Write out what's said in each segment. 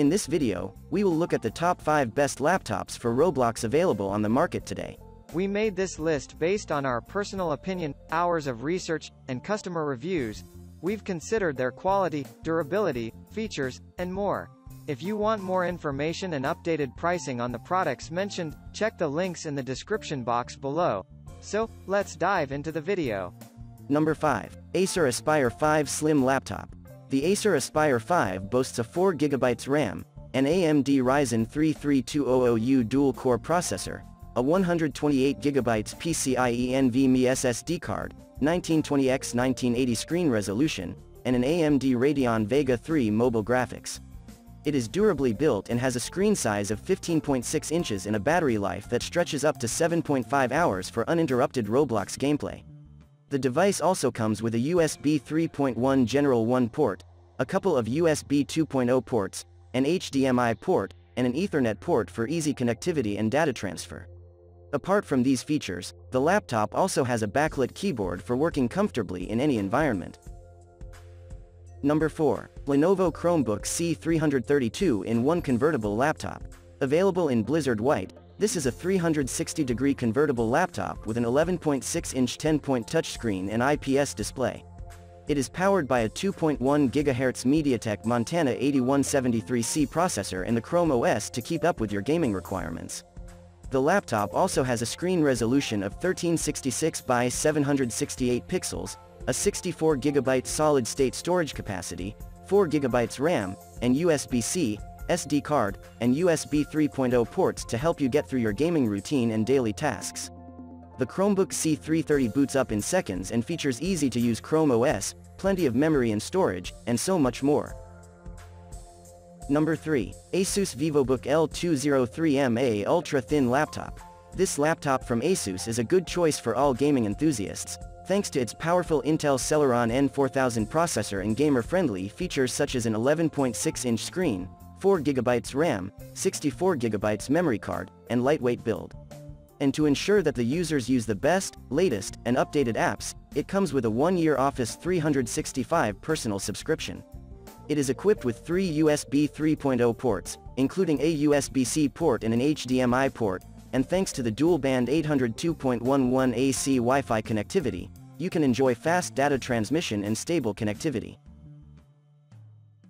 In this video, we will look at the top 5 best laptops for Roblox available on the market today. We made this list based on our personal opinion, hours of research, and customer reviews. We've considered their quality, durability, features, and more. If you want more information and updated pricing on the products mentioned, check the links in the description box below. So, let's dive into the video. Number 5. Acer Aspire 5 Slim Laptop. The Acer Aspire 5 boasts a 4GB RAM, an AMD Ryzen 3 3200U dual-core processor, a 128GB PCIe NVMe SSD card, 1920x 1980 screen resolution, and an AMD Radeon Vega 3 mobile graphics. It is durably built and has a screen size of 15.6 inches and a battery life that stretches up to 7.5 hours for uninterrupted Roblox gameplay. The device also comes with a USB 3.1 General 1 port, a couple of USB 2.0 ports, an HDMI port, and an Ethernet port for easy connectivity and data transfer. Apart from these features, the laptop also has a backlit keyboard for working comfortably in any environment. Number 4. Lenovo Chromebook C330 2 in 1 convertible laptop. Available in Blizzard White, this is a 360-degree convertible laptop with an 11.6-inch 10-point touchscreen and IPS display. It is powered by a 2.1 GHz MediaTek Montana 8173C processor and the Chrome OS to keep up with your gaming requirements. The laptop also has a screen resolution of 1366 by 768 pixels, a 64GB solid-state storage capacity, 4GB RAM, and USB-C, SD card, and USB 3.0 ports to help you get through your gaming routine and daily tasks. The Chromebook C330 boots up in seconds and features easy-to-use Chrome OS, plenty of memory and storage, and so much more. Number 3. Asus VivoBook L203MA Ultra Thin Laptop. This laptop from Asus is a good choice for all gaming enthusiasts, thanks to its powerful Intel Celeron N4000 processor and gamer-friendly features such as an 11.6-inch screen, 4GB RAM, 64GB memory card, and lightweight build. And to ensure that the users use the best, latest, and updated apps, it comes with a one-year Office 365 personal subscription. It is equipped with three USB 3.0 ports, including a USB-C port and an HDMI port, and thanks to the dual-band 802.11 AC Wi-Fi connectivity, you can enjoy fast data transmission and stable connectivity.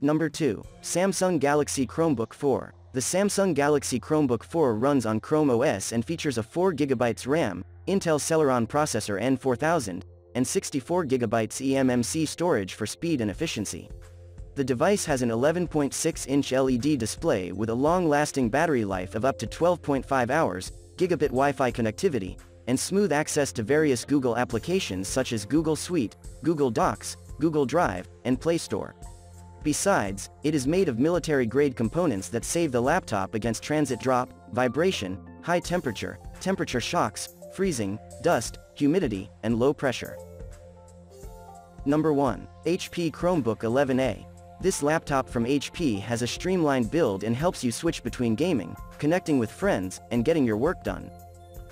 Number 2. Samsung Galaxy Chromebook 4. The Samsung Galaxy Chromebook 4 runs on Chrome OS and features a 4GB RAM, Intel Celeron processor N4000, and 64GB eMMC storage for speed and efficiency. The device has an 11.6-inch LED display with a long-lasting battery life of up to 12.5 hours, gigabit Wi-Fi connectivity, and smooth access to various Google applications such as Google Suite, Google Docs, Google Drive, and Play Store. Besides, it is made of military-grade components that save the laptop against transit drop, vibration, high temperature, temperature shocks, freezing, dust, humidity, and low pressure. Number 1. HP Chromebook 11A. This laptop from HP has a streamlined build and helps you switch between gaming, connecting with friends, and getting your work done.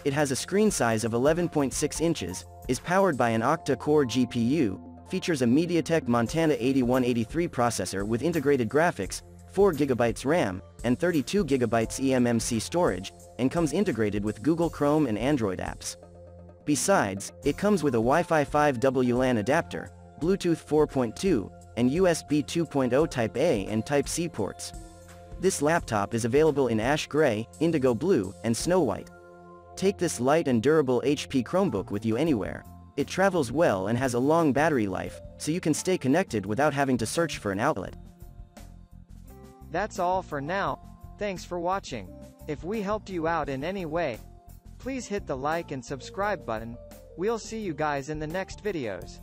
It has a screen size of 11.6 inches, is powered by an octa-core GPU, features a MediaTek Montana 8183 processor with integrated graphics, 4GB RAM, and 32GB eMMC storage, and comes integrated with Google Chrome and Android apps. Besides, it comes with a Wi-Fi 5 WLAN adapter, Bluetooth 4.2, and USB 2.0 Type-A and Type-C ports. This laptop is available in ash gray, indigo blue, and snow white. Take this light and durable HP Chromebook with you anywhere. It travels well and has a long battery life, so you can stay connected without having to search for an outlet. That's all for now. Thanks for watching. If we helped you out in any way, please hit the like and subscribe button. We'll see you guys in the next videos.